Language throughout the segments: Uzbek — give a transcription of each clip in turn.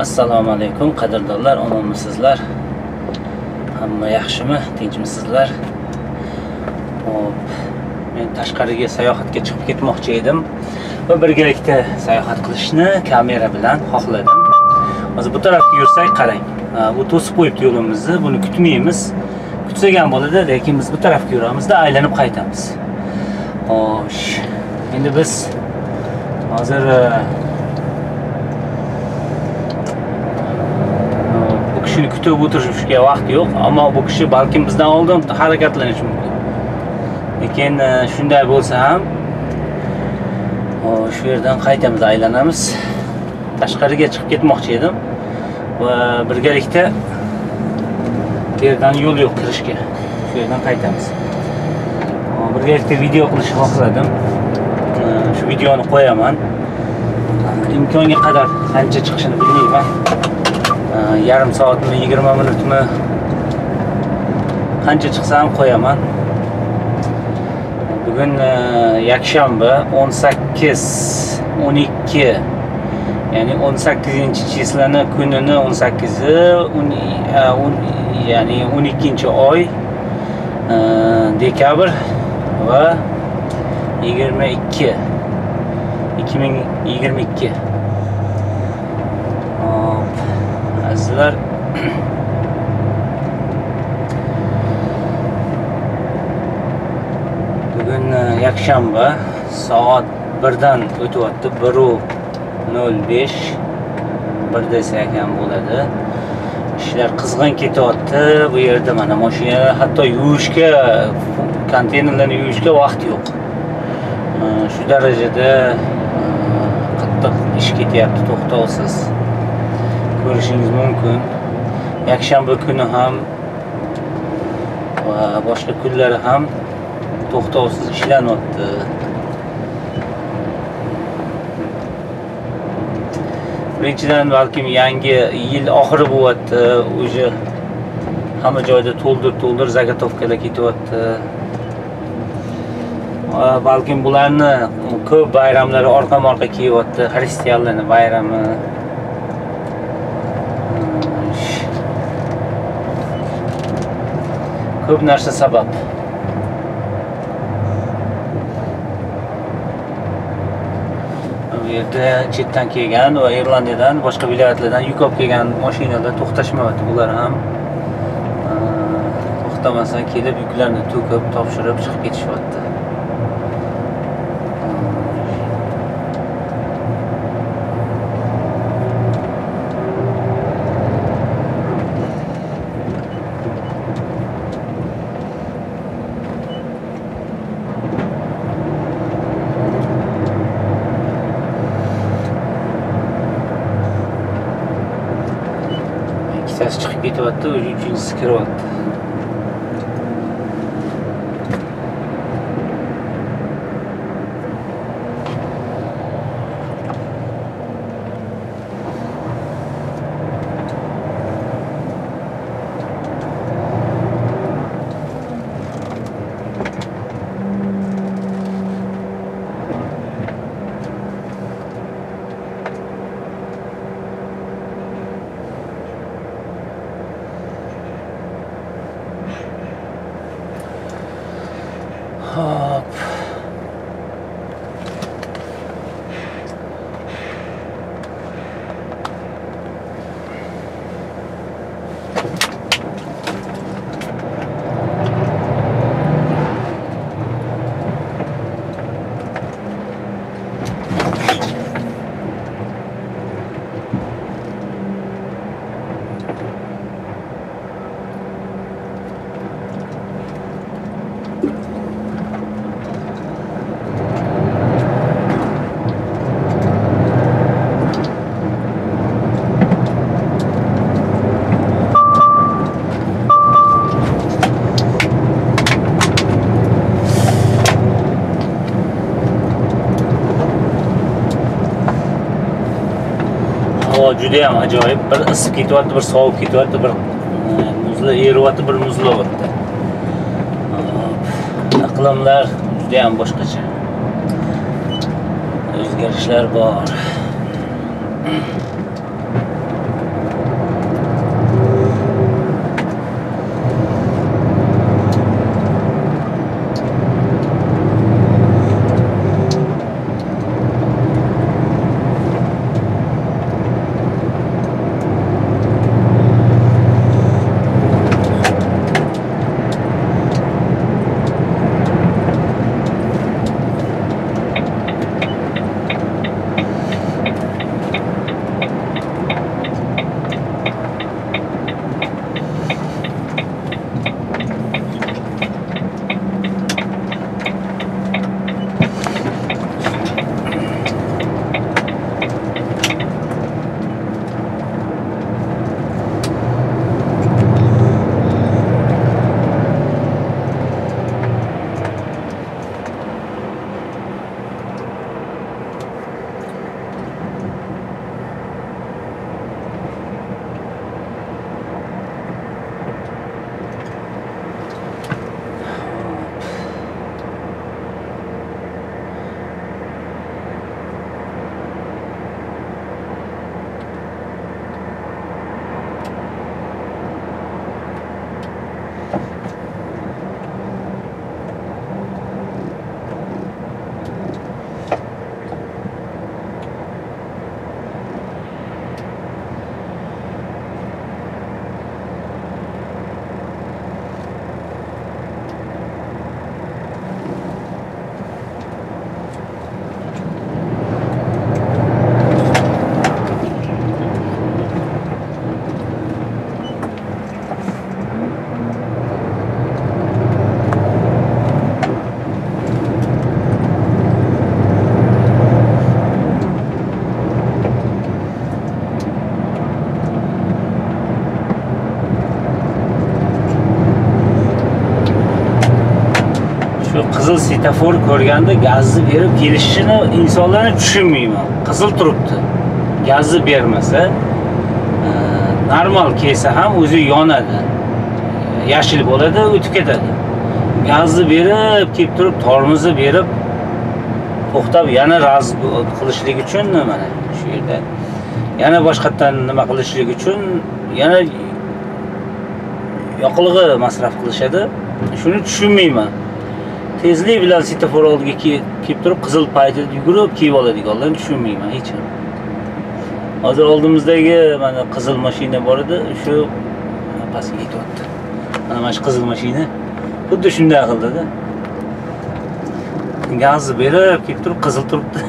assalomu alaykum qadrdonlar omonmisizlar. Hamma yaxshimi tinchmisizlar? Hop men tashqariga sayohatga chiqib ketmoqchi edim va birgalikda sayohat qilishni kamera bilan xohladim. Hozir bu tarafga yursak qarang bu to'sib qo'yibdi yo'limizni buni kutmaymiz. Kutsak ham bo'ladi lekin biz bu tarafga yuramizda aylanib qaytamiz. Xo'sh endi biz hozir bu kishini kutib o'tirishga vaqt yo'q ammo bu kishi balkim bizdan oldin harakatlanishi mumkin. Lekin e, shunday bo'lsa ham shu yerdan qaytamiz aylanamiz. Tashqariga chiqib ketmoqchi edim va birgalikda bu yerdan yo'l yo'q kirishga. Shu yerdan qaytamiz. Birgalikda video qilishni xohladim. E, shu videoni qo'yaman. Imkonga qadar qancha chiqishini bilmayman. Yarim soatmi yigirma minutmi? Qancha chiqsa ham qo'yaman. Bugun e, yakshanba o'n sakkiz o'n ikki. Ya'ni o'n sakkizinchi chislani kunini o'n sakkizi e, ya'ni o'n ikkinchi oy e, dekabr va yigirma ikki. Ikki ming yigirma ikki hop azizlar bugun e, yakshanba soat birdan o'tyapti biru nol besh. Bir desak ham bo'ladi. Ishlar qizg'in ketyapti. Bu yerda mana mashinalar hatto yuvishga konteynerlarni yuvishga vaqt yo'q. E, shu darajada e, qattiq ish ketyapti to'xtovsiz. Ko'rishingiz mumkin. Yakshanba kuni ham va boshqa kunlari ham to'xtovsiz ishlanyapti. Birinchidan balkim yangi yil oxiri bo'lyapti. Уже hamma joyda to'ldir to'ldir zagotovkalar ketyapti. Balkim bularni ko'p bayramlari orqama orqa kelyapti xristianlarni bayrami. Ko'p narsa sabab. Bu yerda chetdan kelgan va irlandiyadan boshqa viloyatlardan yuk olib kelgan mashinalar to'xtashmayapti. Bular ham e, to'xtamasdan kelib yuklarni to'kib topshirib chiqib ketishyapti. Ikkitasi chiqib ketyapti uchinchisi kiryapti juda ham ajoyib. Bir isib ketyapti bir sovib ketyapti bir e, muzlar eriyapti bir muzlayapti iqlimlar juda ham boshqacha. O'zgarishlar bor. Qizil svetofor ko'rganda gazni berib kelishini insonlarni tushunmayman. Qizil turibdi. Gazni bermasa e, normal kelsa ham o'zi yonadi. E, yashil bo'ladi o'tib ketadi. Gazni berib kelib turib tormozni berib to'xtab yana raz qilishlik uchun mana shu yerda? Yana boshqatdan nima qilishlik uchun yana yoqilg'i masraf qilishadi. Shuni tushunmayman. Tezlik bilan svetofor oldiga kelib turib qizil paytida yugurib kelib oladiganlarni tushunmayman hech ham. Hozir oldimizdagi mana qizil mashina bor edi shu pastga ketyapti. Mana mana shu qizil mashina. Xuddi shunday qildida gazni berib kelib turib qizil turibdi.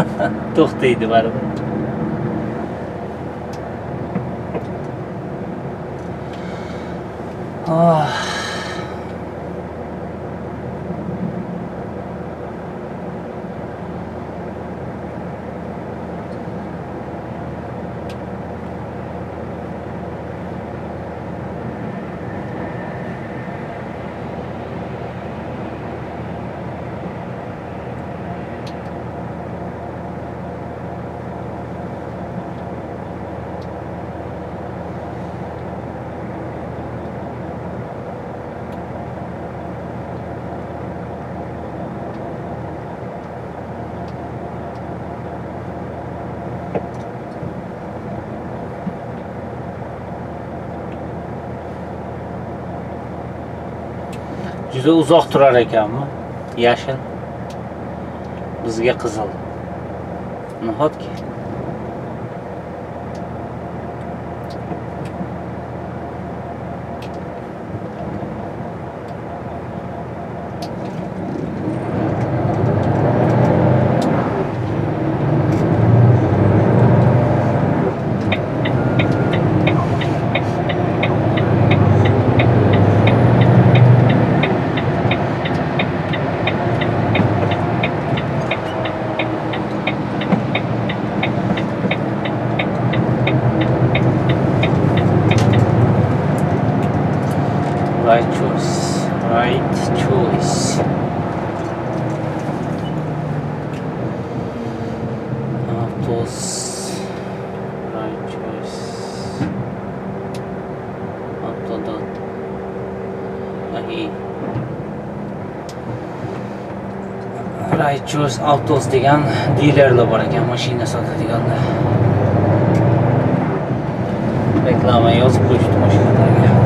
To'xtaydi baribir. Oh. Juda uzoq turar ekanmi? Yashil bizga qizil. Nahotki? Choice Autos degan dilerlar bor ekan mashina sotadiganlar. Reklama yozib qo'yishdi mashinalarga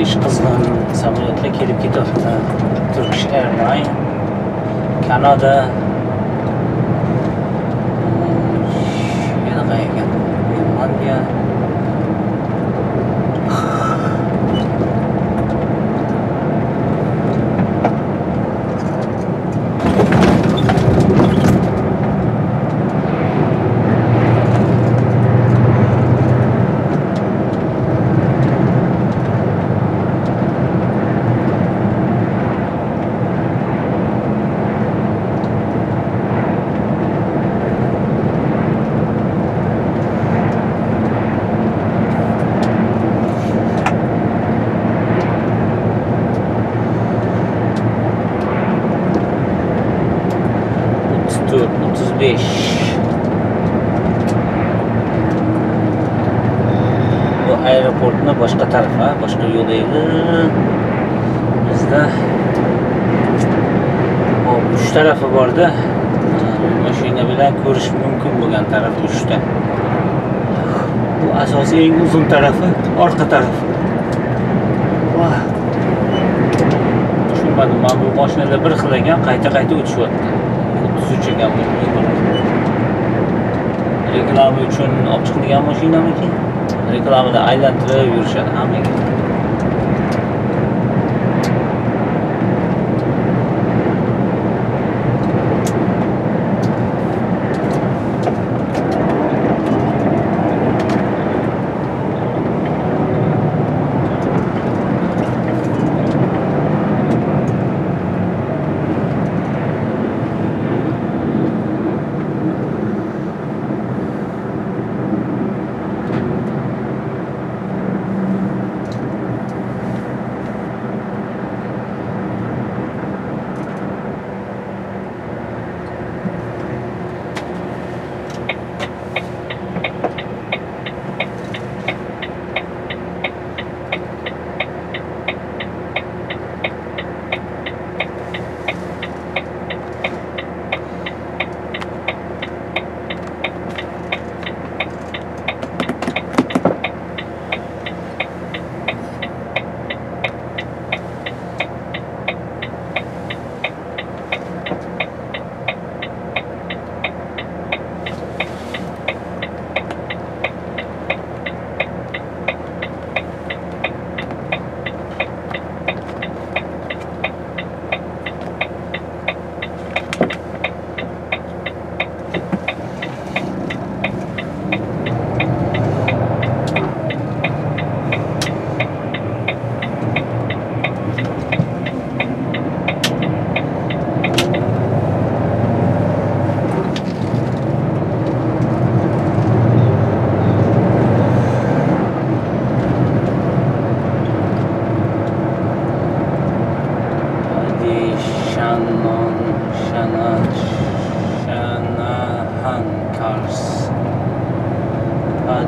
ish qizg'in samolyotlar kelib ketyapti turkish airline kanada yana qayerga germaniya tarafi bizda hop uch tarafi borda. Mashina bilan ko'rish mumkin bo'lgan tarafi uchta. Bu asosiy eng uzun tarafi orqa taraf tushunmadim man bu mashinalar bir xil ekan qayta qayta o'tishyapti. O'ttiz ekan reklama uchun olib chiqilgan mashinamiki? Reklamada aylantirib yurishadi hammaga.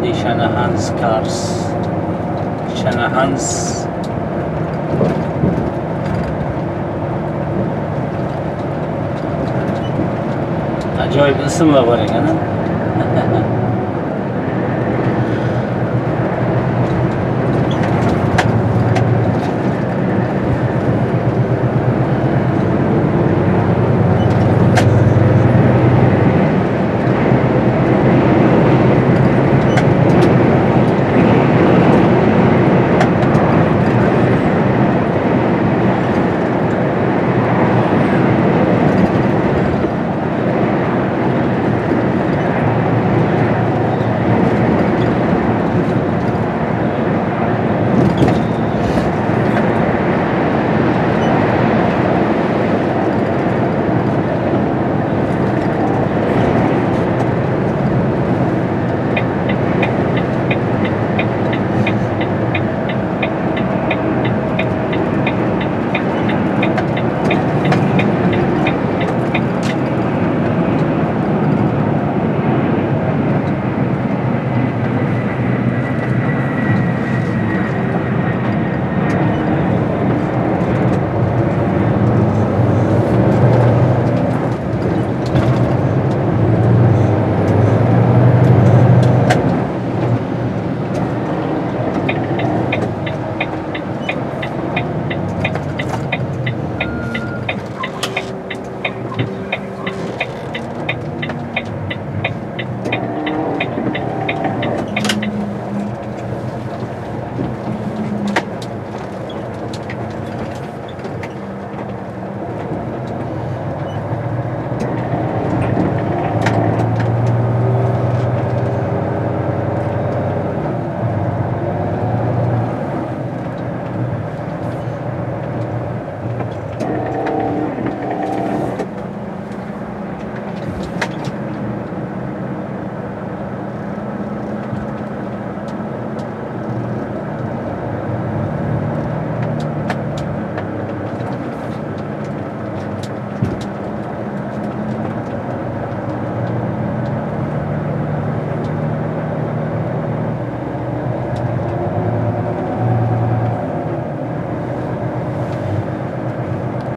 Hadi Shanahan's cars. Shanahan's. Ajoyib ismlar bor ekan.